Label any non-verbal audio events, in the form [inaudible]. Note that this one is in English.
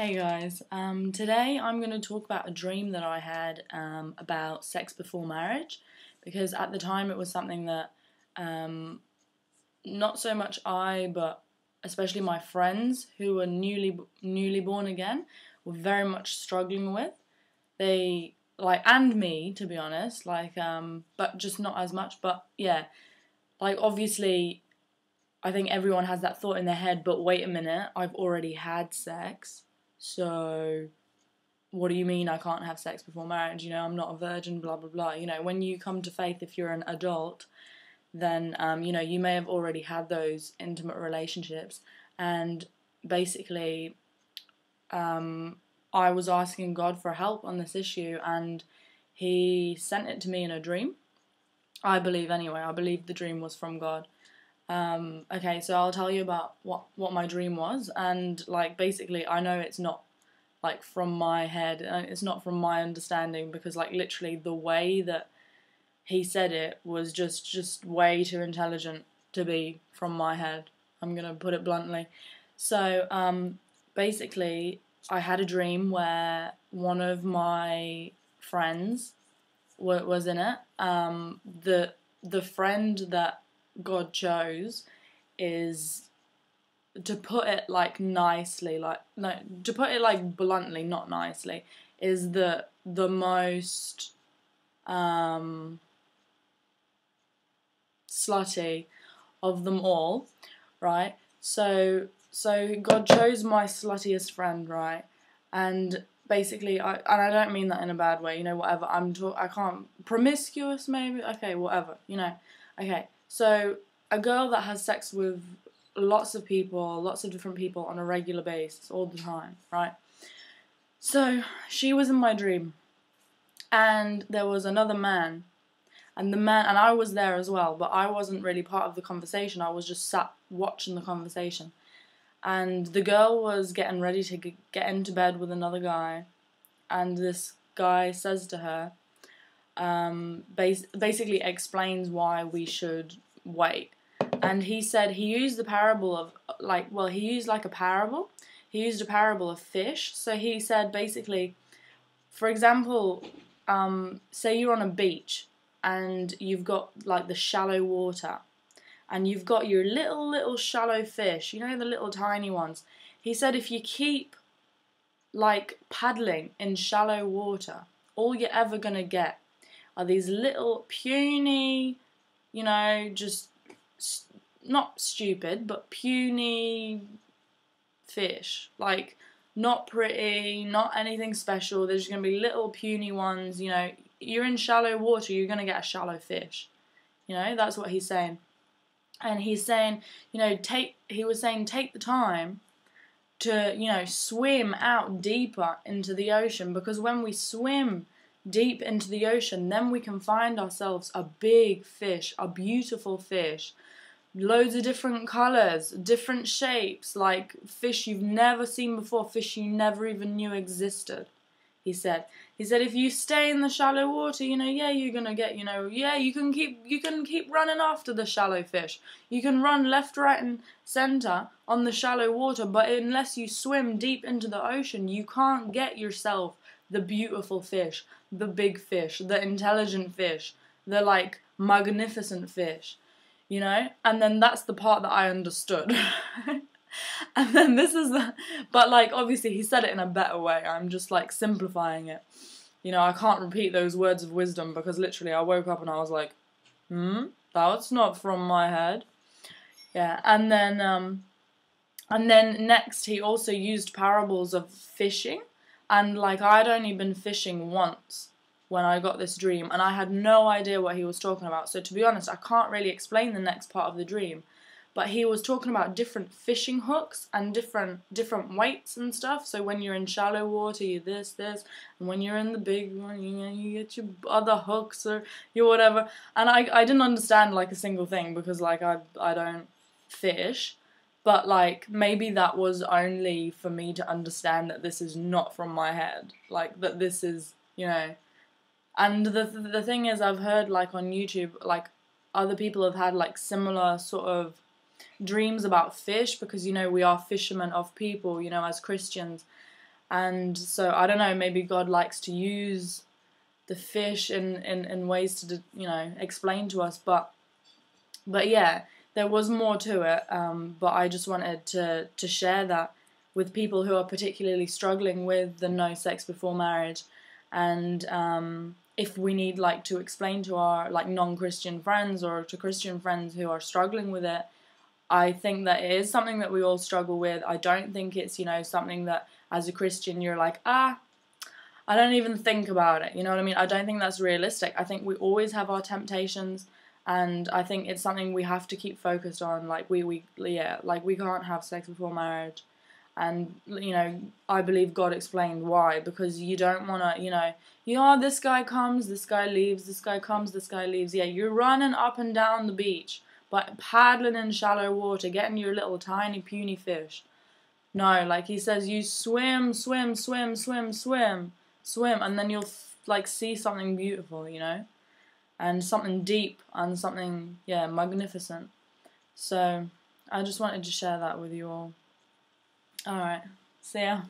Hey guys, um, today I'm going to talk about a dream that I had um, about sex before marriage because at the time it was something that um, not so much I, but especially my friends who were newly newly born again were very much struggling with. They like and me to be honest, like um, but just not as much. But yeah, like obviously, I think everyone has that thought in their head. But wait a minute, I've already had sex so, what do you mean I can't have sex before marriage? You know, I'm not a virgin, blah, blah, blah. You know, when you come to faith, if you're an adult, then, um, you know, you may have already had those intimate relationships. And basically, um, I was asking God for help on this issue, and He sent it to me in a dream. I believe, anyway, I believe the dream was from God. Um, okay, so I'll tell you about what what my dream was, and like basically, I know it's not like from my head, and it's not from my understanding because like literally the way that he said it was just just way too intelligent to be from my head. I'm gonna put it bluntly. So um, basically, I had a dream where one of my friends was in it. Um, the the friend that God chose is to put it like nicely, like no, to put it like bluntly, not nicely, is the the most um, slutty of them all, right? So so God chose my sluttiest friend, right? And basically, I and I don't mean that in a bad way, you know. Whatever I'm, talk, I can't promiscuous, maybe. Okay, whatever, you know. Okay, so, a girl that has sex with lots of people, lots of different people on a regular basis, all the time, right? So, she was in my dream, and there was another man, and the man, and I was there as well, but I wasn't really part of the conversation, I was just sat watching the conversation. And the girl was getting ready to get into bed with another guy, and this guy says to her, um, bas- basically explains why we should wait. And he said he used the parable of, like, well, he used like a parable. He used a parable of fish. So he said basically, for example, um, say you're on a beach and you've got like the shallow water and you've got your little, little shallow fish, you know, the little tiny ones. He said if you keep like paddling in shallow water, all you're ever going to get are these little puny, you know, just not stupid, but puny fish. Like, not pretty, not anything special. There's going to be little puny ones, you know. You're in shallow water, you're going to get a shallow fish. You know, that's what he's saying. And he's saying, you know, take, he was saying, take the time to, you know, swim out deeper into the ocean because when we swim deep into the ocean, then we can find ourselves a big fish, a beautiful fish. Loads of different colours, different shapes, like fish you've never seen before, fish you never even knew existed. He said. He said if you stay in the shallow water, you know, yeah, you're gonna get, you know, yeah, you can keep you can keep running after the shallow fish. You can run left, right, and centre on the shallow water, but unless you swim deep into the ocean, you can't get yourself the beautiful fish, the big fish, the intelligent fish, the like magnificent fish, you know? And then that's the part that I understood. [laughs] and then this is the, but like obviously he said it in a better way. I'm just like simplifying it. You know, I can't repeat those words of wisdom because literally I woke up and I was like, hmm, that's not from my head. Yeah, and then um, and then next he also used parables of fishing and like I'd only been fishing once when I got this dream, and I had no idea what he was talking about. So to be honest, I can't really explain the next part of the dream. But he was talking about different fishing hooks and different different weights and stuff. So when you're in shallow water, you this this, and when you're in the big one, you you get your other hooks or your whatever. And I I didn't understand like a single thing because like I I don't fish but like maybe that was only for me to understand that this is not from my head. Like that this is you know. And the the thing is i've heard like on youtube like other people have had like similar sort of dreams about fish because you know we are fishermen of people you know as christians. And so I don't know. Maybe God likes to use the fish in in, in ways to you know explain to us, but but yeah, there was more to it. Um, but I just wanted to to share that with people who are particularly struggling with the no sex before marriage, and um, if we need like to explain to our like non-Christian friends or to Christian friends who are struggling with it, I think that it is something that we all struggle with. I don't think it's you know something that as a Christian you're like ah. I don't even think about it. You know what I mean? I don't think that's realistic. I think we always have our temptations and I think it's something we have to keep focused on. Like we, we yeah, like we can't have sex before marriage, and you know I believe God explained why because you don't want to, you know, you know this guy comes, this guy leaves, this guy comes, this guy leaves. Yeah, you're running up and down the beach, but paddling in shallow water, getting your little tiny puny fish. No, like he says, you swim, swim, swim, swim, swim, swim, and then you'll like see something beautiful, you know and something deep and something, yeah, magnificent. So I just wanted to share that with you all. Alright, see ya.